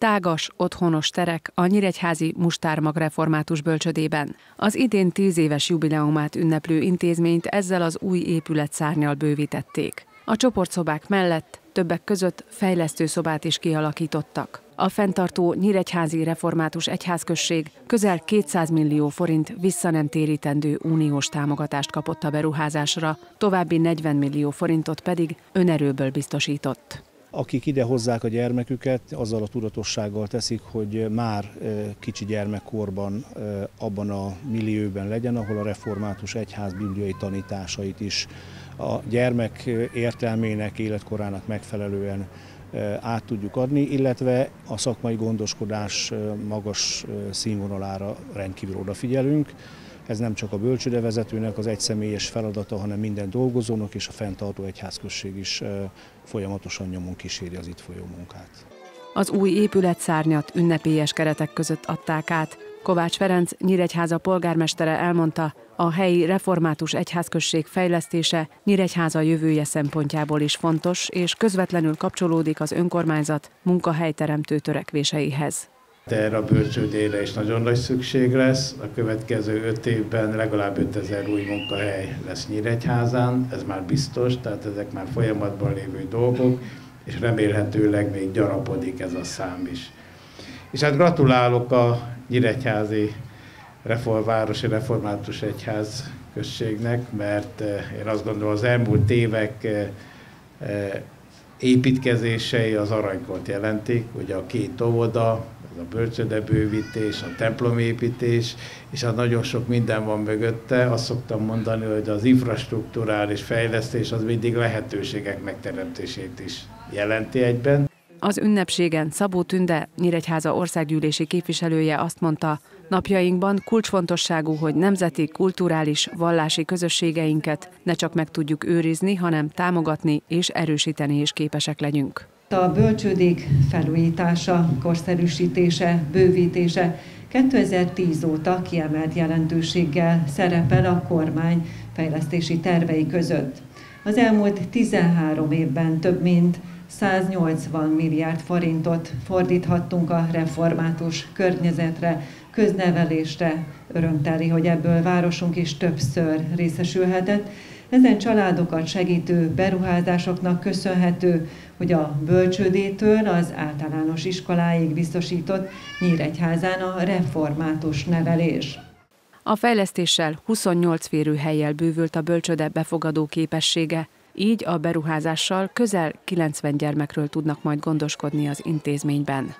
tágas, otthonos terek a Nyíregyházi Mustármag református bölcsödében. Az idén tíz éves jubileumát ünneplő intézményt ezzel az új épület szárnyal bővítették. A csoportszobák mellett többek között fejlesztő szobát is kialakítottak. A fenntartó Nyíregyházi Református Egyházközség közel 200 millió forint visszanemtérítendő uniós támogatást kapott a beruházásra, további 40 millió forintot pedig önerőből biztosított akik ide hozzák a gyermeküket, azzal a tudatossággal teszik, hogy már kicsi gyermekkorban abban a millióben legyen, ahol a református egyház bibliai tanításait is a gyermek értelmének, életkorának megfelelően át tudjuk adni, illetve a szakmai gondoskodás magas színvonalára rendkívül odafigyelünk. Ez nem csak a bölcsődevezetőnek az egyszemélyes feladata, hanem minden dolgozónak és a fenntartó egyházközség is folyamatosan nyomon kíséri az itt folyó munkát. Az új épület szárnyat ünnepélyes keretek között adták át. Kovács Ferenc, Nyíregyháza polgármestere elmondta, a helyi református egyházközség fejlesztése Nyíregyháza jövője szempontjából is fontos, és közvetlenül kapcsolódik az önkormányzat munkahelyteremtő törekvéseihez. Erre a bölcsődére is nagyon nagy szükség lesz. A következő öt évben legalább 5000 új munkahely lesz Nyíregyházán, ez már biztos, tehát ezek már folyamatban lévő dolgok, és remélhetőleg még gyarapodik ez a szám is. És hát gratulálok a Nyíregyházi Reformvárosi Református Egyház községnek, mert eh, én azt gondolom az elmúlt évek eh, eh, építkezései az aranykort jelentik, ugye a két óvoda, ez a bölcsödebővítés, a templomépítés, és hát nagyon sok minden van mögötte. Azt szoktam mondani, hogy az infrastruktúrális fejlesztés az mindig lehetőségek megteremtését is jelenti egyben. Az ünnepségen Szabó Tünde, Nyíregyháza országgyűlési képviselője azt mondta, napjainkban kulcsfontosságú, hogy nemzeti, kulturális, vallási közösségeinket ne csak meg tudjuk őrizni, hanem támogatni és erősíteni is képesek legyünk. A bölcsődék felújítása, korszerűsítése, bővítése 2010 óta kiemelt jelentőséggel szerepel a kormány fejlesztési tervei között. Az elmúlt 13 évben több mint 180 milliárd forintot fordíthattunk a református környezetre, köznevelésre. Örömteli, hogy ebből városunk is többször részesülhetett. Ezen családokat segítő beruházásoknak köszönhető, hogy a bölcsődétől az általános iskoláig biztosított Nyíregyházán a református nevelés. A fejlesztéssel 28 férőhelyjel bővült a bölcsöde befogadó képessége, így a beruházással közel 90 gyermekről tudnak majd gondoskodni az intézményben.